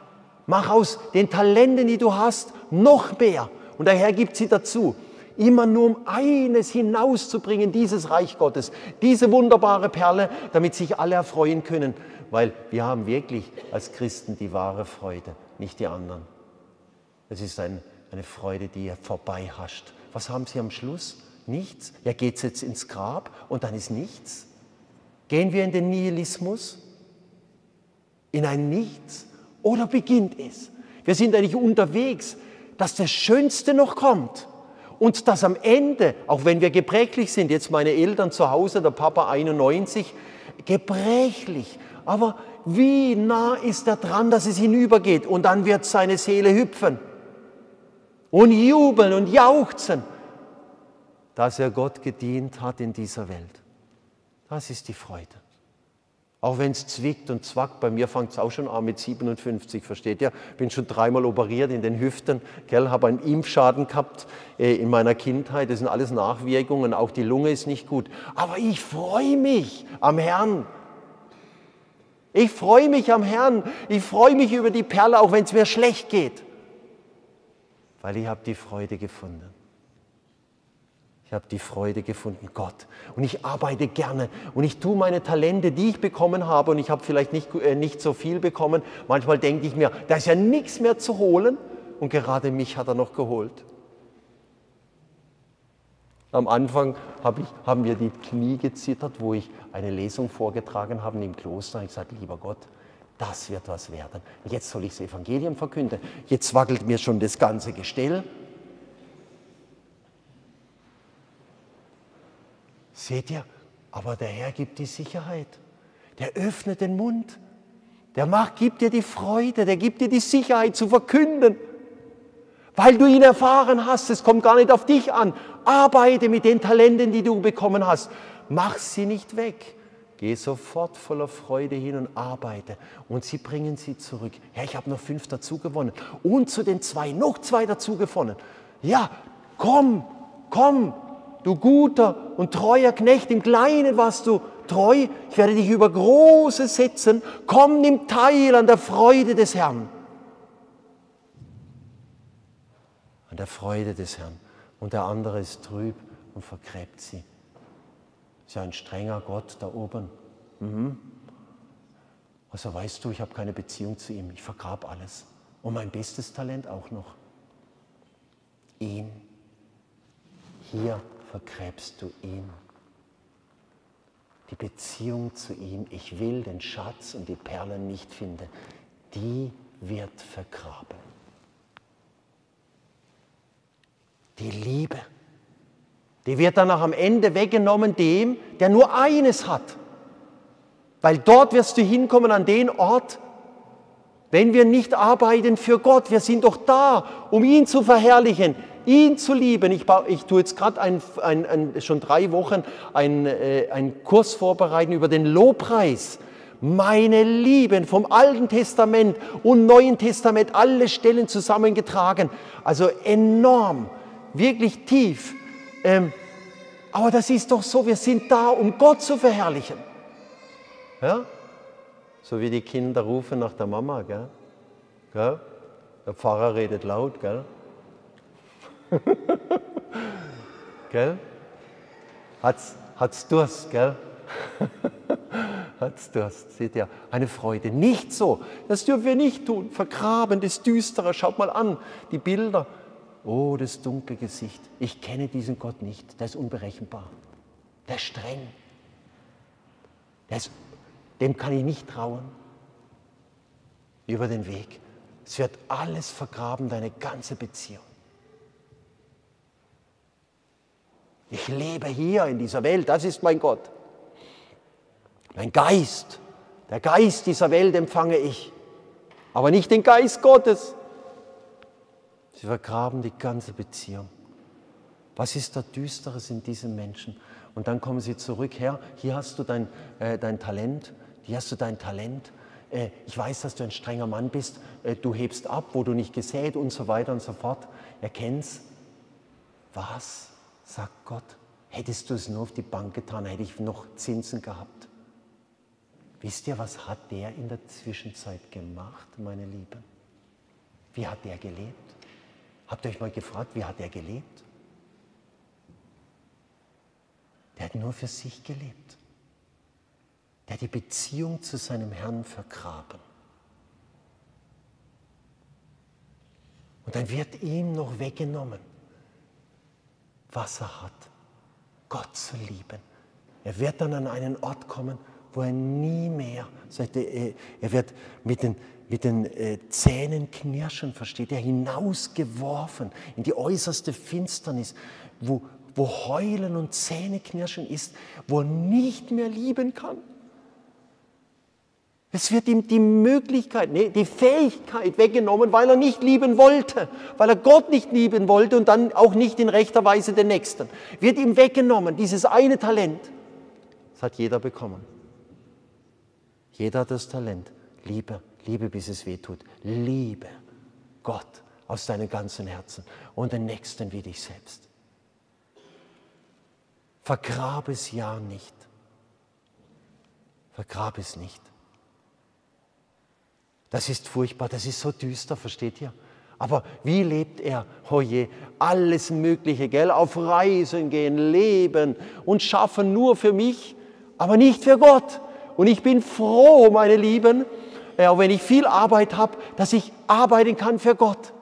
Mach aus den Talenten, die du hast, noch mehr. Und daher gibt sie dazu. Immer nur um eines hinauszubringen, dieses Reich Gottes, diese wunderbare Perle, damit sich alle erfreuen können. Weil wir haben wirklich als Christen die wahre Freude, nicht die anderen. Es ist ein, eine Freude, die vorbei hascht. Was haben sie am Schluss? Nichts. Ja, geht es jetzt ins Grab und dann ist nichts? Gehen wir in den Nihilismus? In ein Nichts? Oder beginnt es? Wir sind eigentlich unterwegs, dass das Schönste noch kommt. Und dass am Ende, auch wenn wir gebrechlich sind, jetzt meine Eltern zu Hause, der Papa 91, gebrechlich, aber wie nah ist er dran, dass es hinübergeht? Und dann wird seine Seele hüpfen und jubeln und jauchzen, dass er Gott gedient hat in dieser Welt. Das ist die Freude. Auch wenn es zwickt und zwackt, bei mir fängt es auch schon an mit 57, versteht ihr? Bin schon dreimal operiert in den Hüften, gell, habe einen Impfschaden gehabt äh, in meiner Kindheit. Das sind alles Nachwirkungen, auch die Lunge ist nicht gut. Aber ich freue mich am Herrn. Ich freue mich am Herrn. Ich freue mich über die Perle, auch wenn es mir schlecht geht. Weil ich habe die Freude gefunden. Ich habe die Freude gefunden, Gott. Und ich arbeite gerne. Und ich tue meine Talente, die ich bekommen habe, und ich habe vielleicht nicht, äh, nicht so viel bekommen. Manchmal denke ich mir, da ist ja nichts mehr zu holen. Und gerade mich hat er noch geholt. Am Anfang hab ich, haben mir die Knie gezittert, wo ich eine Lesung vorgetragen habe im Kloster. Ich sagte, lieber Gott, das wird was werden. Jetzt soll ich das Evangelium verkünden. Jetzt wackelt mir schon das ganze Gestell. Seht ihr? Aber der Herr gibt die Sicherheit. Der öffnet den Mund. Der macht, gibt dir die Freude, der gibt dir die Sicherheit zu verkünden. Weil du ihn erfahren hast, es kommt gar nicht auf dich an. Arbeite mit den Talenten, die du bekommen hast. Mach sie nicht weg. Geh sofort voller Freude hin und arbeite. Und sie bringen sie zurück. Ja, ich habe noch fünf dazu gewonnen. Und zu den zwei noch zwei dazu gewonnen. Ja, komm, komm, du guter und treuer Knecht, im Kleinen warst du treu, ich werde dich über Große setzen, komm, nimm teil an der Freude des Herrn. An der Freude des Herrn. Und der andere ist trüb und vergräbt sie. Ist ja ein strenger Gott da oben. Mhm. Also weißt du, ich habe keine Beziehung zu ihm, ich vergrab alles. Und mein bestes Talent auch noch. Ihn. Hier vergräbst du ihn. Die Beziehung zu ihm, ich will den Schatz und die Perlen nicht finden, die wird vergraben. Die Liebe, die wird dann auch am Ende weggenommen dem, der nur eines hat. Weil dort wirst du hinkommen an den Ort, wenn wir nicht arbeiten für Gott, wir sind doch da, um ihn zu verherrlichen, ihn zu lieben. Ich, ich tue jetzt gerade ein, ein, ein, schon drei Wochen einen äh, Kurs vorbereiten über den Lobpreis. Meine Lieben vom Alten Testament und Neuen Testament, alle Stellen zusammengetragen. Also enorm, wirklich tief. Ähm, aber das ist doch so, wir sind da, um Gott zu verherrlichen. Ja? So wie die Kinder rufen nach der Mama, gell? gell? Der Pfarrer redet laut, gell? gell? Hat's, hat's Durst, gell? hat's Durst, seht ihr? Eine Freude. Nicht so, das dürfen wir nicht tun. Vergraben, das Düstere, schaut mal an, die Bilder. Oh, das dunkle Gesicht. Ich kenne diesen Gott nicht, der ist unberechenbar. Der ist streng. Der ist, dem kann ich nicht trauen. Über den Weg. Es wird alles vergraben, deine ganze Beziehung. Ich lebe hier in dieser Welt, das ist mein Gott. Mein Geist, der Geist dieser Welt empfange ich. aber nicht den Geist Gottes. Sie vergraben die ganze Beziehung. Was ist da Düsteres in diesen Menschen? Und dann kommen sie zurück, Herr, hier hast du dein, äh, dein Talent, hier hast du dein Talent. Äh, ich weiß, dass du ein strenger Mann bist, äh, du hebst ab, wo du nicht gesät und so weiter und so fort. Erkenn's. Was, sagt Gott, hättest du es nur auf die Bank getan, hätte ich noch Zinsen gehabt. Wisst ihr, was hat der in der Zwischenzeit gemacht, meine Lieben? Wie hat der gelebt? Habt ihr euch mal gefragt, wie hat er gelebt? Der hat nur für sich gelebt. Der hat die Beziehung zu seinem Herrn vergraben. Und dann wird ihm noch weggenommen, was er hat, Gott zu lieben. Er wird dann an einen Ort kommen, wo er nie mehr, äh, er wird mit den, mit den äh, Zähnen knirschen, versteht er, hinausgeworfen in die äußerste Finsternis, wo, wo Heulen und Zähneknirschen ist, wo er nicht mehr lieben kann. Es wird ihm die Möglichkeit, nee, die Fähigkeit weggenommen, weil er nicht lieben wollte, weil er Gott nicht lieben wollte und dann auch nicht in rechter Weise den Nächsten. Wird ihm weggenommen, dieses eine Talent. Das hat jeder bekommen. Jeder hat das Talent. Liebe, Liebe, bis es weh tut. Liebe Gott aus deinem ganzen Herzen und den Nächsten wie dich selbst. Vergrab es ja nicht. Vergrab es nicht. Das ist furchtbar, das ist so düster, versteht ihr? Aber wie lebt er? Hoje, alles Mögliche, gell? Auf Reisen gehen, leben und schaffen nur für mich, aber nicht für Gott. Und ich bin froh, meine Lieben, auch wenn ich viel Arbeit habe, dass ich arbeiten kann für Gott.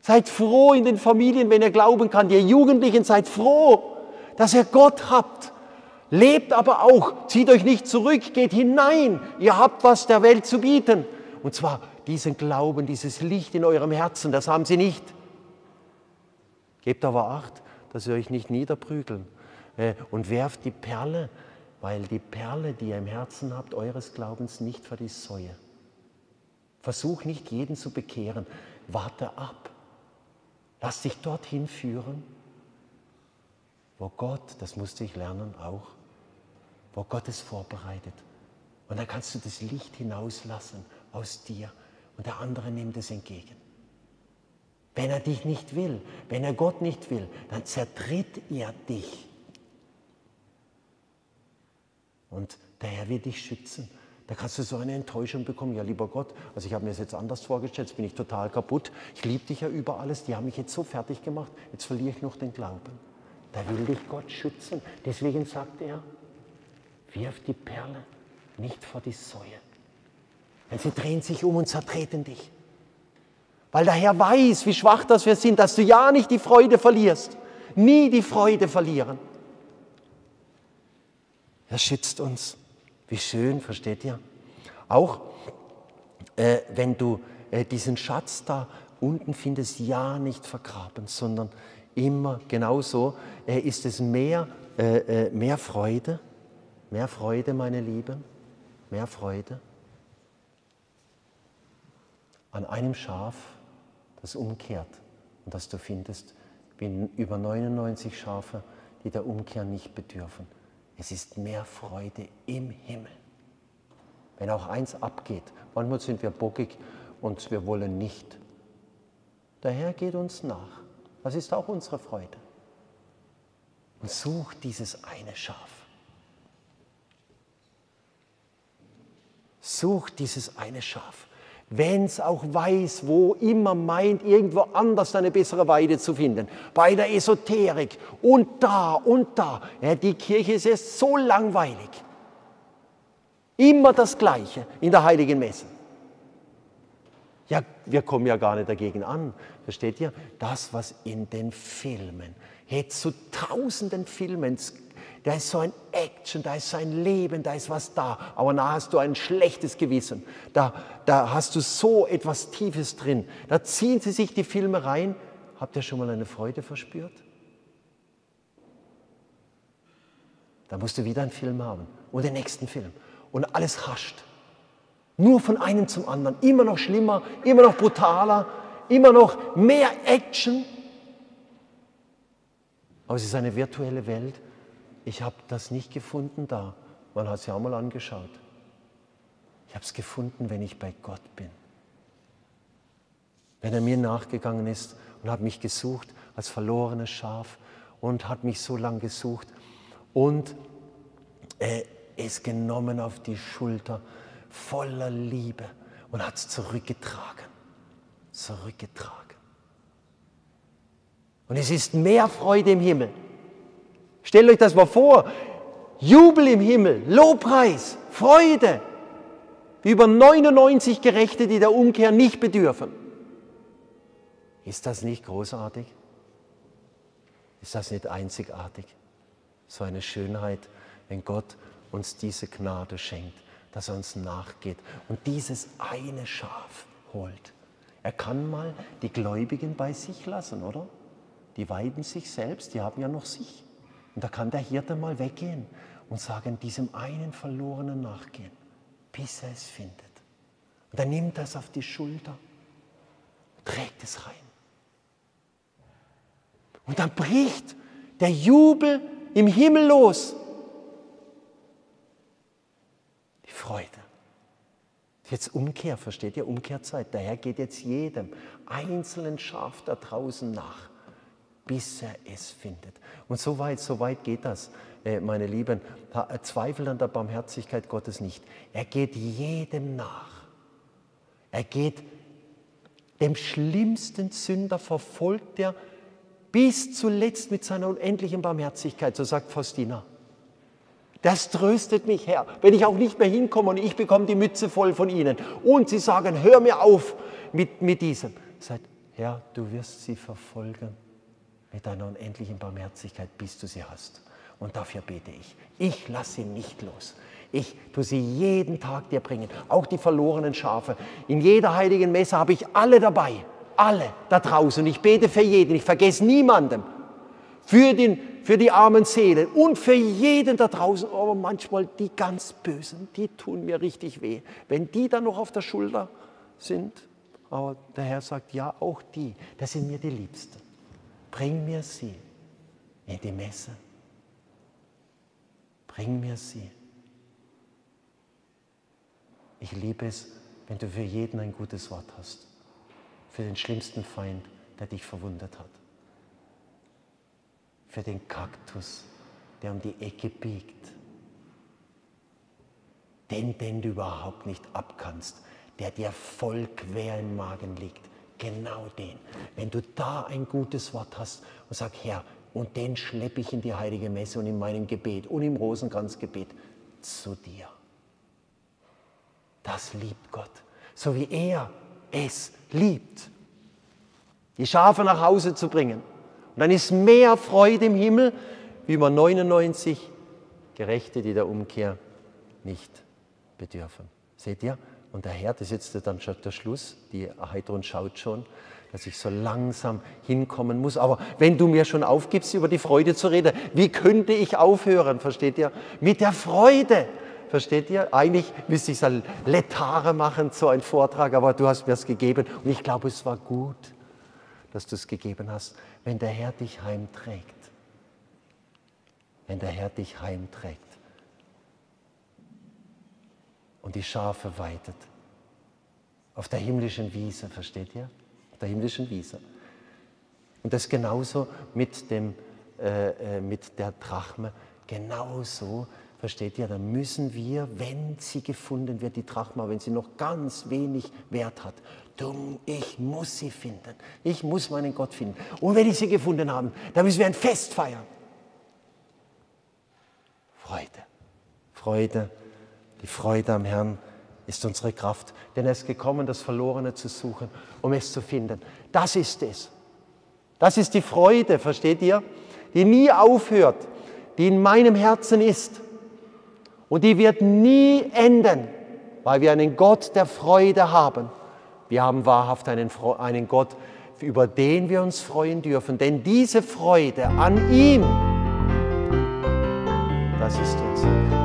Seid froh in den Familien, wenn ihr glauben kann. Ihr Jugendlichen seid froh, dass ihr Gott habt. Lebt aber auch, zieht euch nicht zurück, geht hinein. Ihr habt was der Welt zu bieten. Und zwar diesen Glauben, dieses Licht in eurem Herzen, das haben sie nicht. Gebt aber Acht, dass ihr euch nicht niederprügeln äh, und werft die Perle weil die Perle, die ihr im Herzen habt, eures Glaubens nicht vor die Säue. Versuch nicht jeden zu bekehren, warte ab. Lass dich dorthin führen, wo Gott, das musste ich lernen auch, wo Gott es vorbereitet. Und dann kannst du das Licht hinauslassen aus dir und der andere nimmt es entgegen. Wenn er dich nicht will, wenn er Gott nicht will, dann zertritt er dich und der Herr wird dich schützen. Da kannst du so eine Enttäuschung bekommen. Ja, lieber Gott, also ich habe mir das jetzt anders vorgestellt, jetzt bin ich total kaputt. Ich liebe dich ja über alles. Die haben mich jetzt so fertig gemacht. Jetzt verliere ich noch den Glauben. Da will dich Gott schützen. Deswegen sagt er, wirf die Perle nicht vor die Säue. Denn sie drehen sich um und zertreten dich. Weil der Herr weiß, wie schwach das wir sind, dass du ja nicht die Freude verlierst. Nie die Freude verlieren. Er schützt uns. Wie schön, versteht ihr? Auch äh, wenn du äh, diesen Schatz da unten findest, ja nicht vergraben, sondern immer genauso äh, ist es mehr, äh, äh, mehr Freude, mehr Freude, meine Lieben, mehr Freude an einem Schaf, das umkehrt und das du findest, wie über 99 Schafe, die der Umkehr nicht bedürfen. Es ist mehr Freude im Himmel. Wenn auch eins abgeht, manchmal sind wir bockig und wir wollen nicht. Der Herr geht uns nach. Das ist auch unsere Freude. Und sucht dieses eine Schaf. Sucht dieses eine Schaf wenn es auch weiß, wo immer meint, irgendwo anders eine bessere Weide zu finden. Bei der Esoterik und da und da. Ja, die Kirche ist jetzt so langweilig. Immer das Gleiche in der Heiligen Messe. Ja, wir kommen ja gar nicht dagegen an. Versteht ihr? Das, was in den Filmen, jetzt zu tausenden Filmen da ist so ein Action, da ist so ein Leben, da ist was da. Aber da hast du ein schlechtes Gewissen. Da, da hast du so etwas Tiefes drin. Da ziehen sie sich die Filme rein. Habt ihr schon mal eine Freude verspürt? Da musst du wieder einen Film haben und den nächsten Film. Und alles hascht. Nur von einem zum anderen. Immer noch schlimmer, immer noch brutaler, immer noch mehr Action. Aber es ist eine virtuelle Welt. Ich habe das nicht gefunden da. Man hat es ja auch mal angeschaut. Ich habe es gefunden, wenn ich bei Gott bin. Wenn er mir nachgegangen ist und hat mich gesucht als verlorenes Schaf und hat mich so lang gesucht und er ist genommen auf die Schulter voller Liebe und hat es zurückgetragen. Zurückgetragen. Und es ist mehr Freude im Himmel. Stellt euch das mal vor. Jubel im Himmel, Lobpreis, Freude. Über 99 Gerechte, die der Umkehr nicht bedürfen. Ist das nicht großartig? Ist das nicht einzigartig? So eine Schönheit, wenn Gott uns diese Gnade schenkt, dass er uns nachgeht und dieses eine Schaf holt. Er kann mal die Gläubigen bei sich lassen, oder? Die weiden sich selbst, die haben ja noch sich. Und da kann der Hirte mal weggehen und sagen, diesem einen Verlorenen nachgehen, bis er es findet. Und er nimmt das auf die Schulter, trägt es rein. Und dann bricht der Jubel im Himmel los. Die Freude. Jetzt Umkehr, versteht ihr? Umkehrzeit. Der Herr geht jetzt jedem einzelnen Schaf da draußen nach, bis er es findet. Und so weit, so weit geht das, äh, meine Lieben. Zweifel an der Barmherzigkeit Gottes nicht. Er geht jedem nach. Er geht dem schlimmsten Sünder, verfolgt er bis zuletzt mit seiner unendlichen Barmherzigkeit, so sagt Faustina. Das tröstet mich, Herr, wenn ich auch nicht mehr hinkomme und ich bekomme die Mütze voll von ihnen. Und sie sagen, hör mir auf mit, mit diesem. Sagt, Herr, du wirst sie verfolgen mit deiner unendlichen Barmherzigkeit, bis du sie hast. Und dafür bete ich. Ich lasse sie nicht los. Ich tue sie jeden Tag dir bringen, auch die verlorenen Schafe. In jeder heiligen Messe habe ich alle dabei alle da draußen. Ich bete für jeden, ich vergesse niemanden. Für, den, für die armen Seelen und für jeden da draußen. Aber manchmal die ganz Bösen, die tun mir richtig weh. Wenn die dann noch auf der Schulter sind. Aber der Herr sagt, ja, auch die, das sind mir die Liebsten. Bring mir sie in die Messe. Bring mir sie. Ich liebe es, wenn du für jeden ein gutes Wort hast für den schlimmsten Feind, der dich verwundet hat. Für den Kaktus, der um die Ecke biegt. Den, den du überhaupt nicht abkannst, der dir voll quer im Magen liegt. Genau den. Wenn du da ein gutes Wort hast und sagst, Herr, und den schleppe ich in die heilige Messe und in meinem Gebet und im Rosenkranzgebet zu dir. Das liebt Gott, so wie er es liebt, die Schafe nach Hause zu bringen. Und dann ist mehr Freude im Himmel, wie über 99 Gerechte, die der Umkehr nicht bedürfen. Seht ihr? Und der Herr, das ist jetzt dann schon der Schluss, die Heidrun schaut schon, dass ich so langsam hinkommen muss. Aber wenn du mir schon aufgibst, über die Freude zu reden, wie könnte ich aufhören, versteht ihr? Mit der Freude. Versteht ihr? Eigentlich müsste ich es Letare machen, so ein Vortrag, aber du hast mir es gegeben und ich glaube, es war gut, dass du es gegeben hast, wenn der Herr dich heimträgt. Wenn der Herr dich heimträgt und die Schafe weitet. Auf der himmlischen Wiese, versteht ihr? Auf der himmlischen Wiese. Und das genauso mit, dem, äh, äh mit der Drachme, genauso Versteht ihr? Dann müssen wir, wenn sie gefunden wird, die Drachma, wenn sie noch ganz wenig Wert hat, dumm, ich muss sie finden. Ich muss meinen Gott finden. Und wenn ich sie gefunden habe, dann müssen wir ein Fest feiern. Freude. Freude. Die Freude am Herrn ist unsere Kraft. Denn er ist gekommen, das Verlorene zu suchen, um es zu finden. Das ist es. Das ist die Freude, versteht ihr? Die nie aufhört, die in meinem Herzen ist. Und die wird nie enden, weil wir einen Gott der Freude haben. Wir haben wahrhaft einen, einen Gott, über den wir uns freuen dürfen. Denn diese Freude an ihm, das ist unser Kraft.